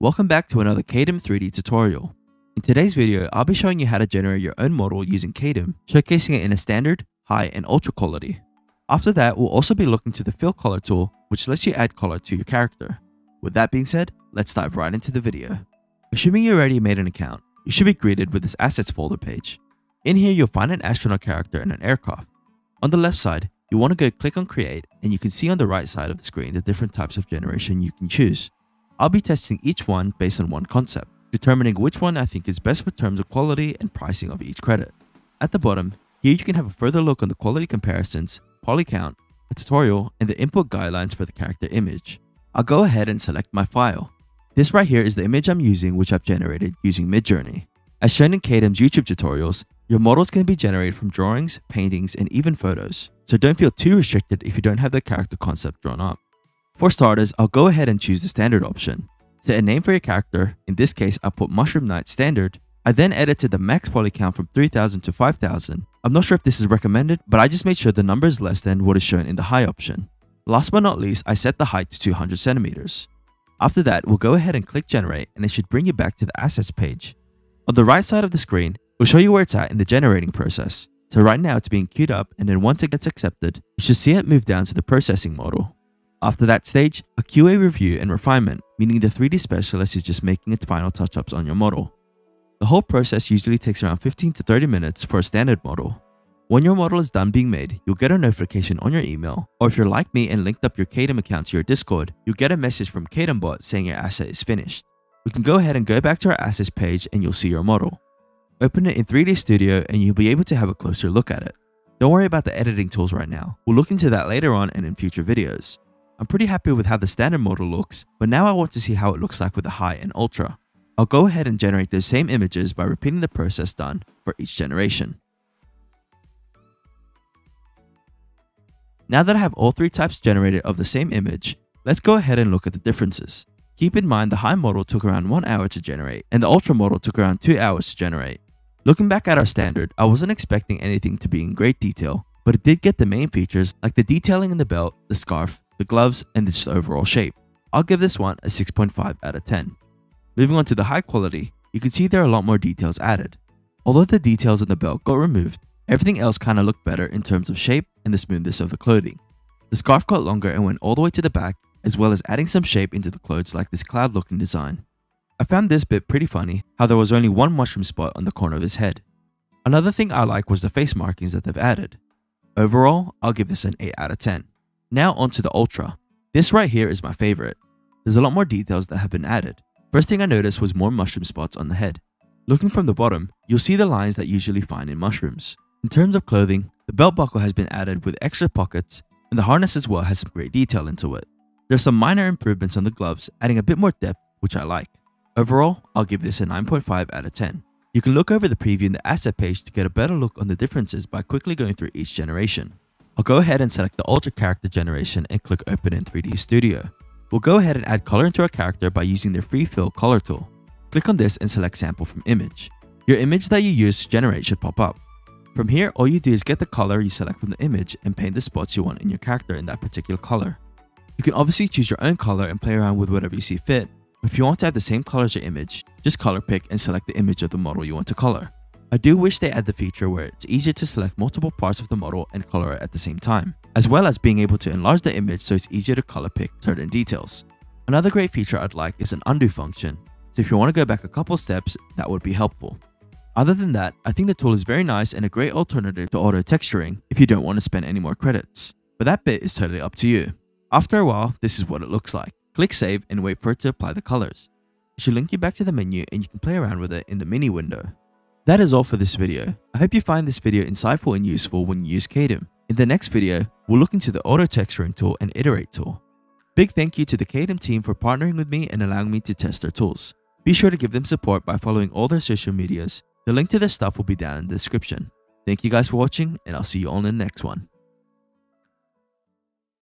Welcome back to another Kaedim 3D tutorial. In today's video, I'll be showing you how to generate your own model using Kaedim, showcasing it in a standard, high, and ultra quality. After that, we'll also be looking to the fill color tool, which lets you add color to your character. With that being said, let's dive right into the video. Assuming you already made an account, you should be greeted with this assets folder page. In here, you'll find an astronaut character and an aircraft. On the left side, you want to go click on create and you can see on the right side of the screen the different types of generation you can choose. I'll be testing each one based on one concept, determining which one I think is best for terms of quality and pricing of each credit. At the bottom, here you can have a further look on the quality comparisons, poly count, a tutorial, and the input guidelines for the character image. I'll go ahead and select my file. This right here is the image I'm using which I've generated using Midjourney. As shown in Kaedim's YouTube tutorials, your models can be generated from drawings, paintings, and even photos, so don't feel too restricted if you don't have the character concept drawn up. For starters, I'll go ahead and choose the standard option. Set a name for your character, in this case I'll put Mushroom Knight Standard, I then edited the max poly count from 3000 to 5000. I'm not sure if this is recommended, but I just made sure the number is less than what is shown in the high option. Last but not least, I set the height to 200 centimeters. After that, we'll go ahead and click generate and it should bring you back to the assets page. On the right side of the screen, we'll show you where it's at in the generating process. So right now it's being queued up and then once it gets accepted, you should see it move down to the processing model. After that stage, a QA review and refinement, meaning the 3D specialist is just making its final touch-ups on your model. The whole process usually takes around 15 to 30 minutes for a standard model. When your model is done being made, you'll get a notification on your email, or if you're like me and linked up your Kaedim account to your Discord, you'll get a message from Kaedimbot saying your asset is finished. We can go ahead and go back to our assets page and you'll see your model. Open it in 3D Studio and you'll be able to have a closer look at it. Don't worry about the editing tools right now, we'll look into that later on and in future videos. I'm pretty happy with how the standard model looks, but now I want to see how it looks like with the high and ultra. I'll go ahead and generate those same images by repeating the process done for each generation. Now that I have all three types generated of the same image, let's go ahead and look at the differences. Keep in mind the high model took around 1 hour to generate and the ultra model took around 2 hours to generate. Looking back at our standard, I wasn't expecting anything to be in great detail, but it did get the main features like the detailing in the belt, the scarf, the gloves, and the overall shape. I'll give this one a 6.5 out of 10. Moving on to the high quality, you can see there are a lot more details added. Although the details on the belt got removed, everything else kinda looked better in terms of shape and the smoothness of the clothing. The scarf got longer and went all the way to the back, as well as adding some shape into the clothes like this cloud looking design. I found this bit pretty funny, how there was only one mushroom spot on the corner of his head. Another thing I like was the face markings that they've added. Overall, I'll give this an 8 out of 10. Now onto the Ultra. This right here is my favorite. There's a lot more details that have been added. First thing I noticed was more mushroom spots on the head. Looking from the bottom, you'll see the lines that usually find in mushrooms. In terms of clothing, the belt buckle has been added with extra pockets and the harness as well has some great detail into it. There's some minor improvements on the gloves, adding a bit more depth, which I like. Overall, I'll give this a 9.5 out of 10. You can look over the preview in the asset page to get a better look on the differences by quickly going through each generation. I'll go ahead and select the Ultra Character Generation and click Open in 3D Studio. We'll go ahead and add color into our character by using the Free Fill Color tool. Click on this and select Sample from Image. Your image that you use to generate should pop up. From here, all you do is get the color you select from the image and paint the spots you want in your character in that particular color. You can obviously choose your own color and play around with whatever you see fit, if you want to have the same color as your image, just color pick and select the image of the model you want to color. I do wish they add the feature where it's easier to select multiple parts of the model and color it at the same time, as well as being able to enlarge the image so it's easier to color pick certain details. Another great feature I'd like is an undo function, so if you want to go back a couple steps, that would be helpful. Other than that, I think the tool is very nice and a great alternative to auto texturing if you don't want to spend any more credits. But that bit is totally up to you. After a while, this is what it looks like. Click save and wait for it to apply the colors. It should link you back to the menu and you can play around with it in the mini window. That is all for this video. I hope you find this video insightful and useful when you use Kaedim. In the next video, we'll look into the auto texturing tool and iterate tool. Big thank you to the Kaedim team for partnering with me and allowing me to test their tools. Be sure to give them support by following all their social medias. The link to their stuff will be down in the description. Thank you guys for watching and I'll see you in the next one.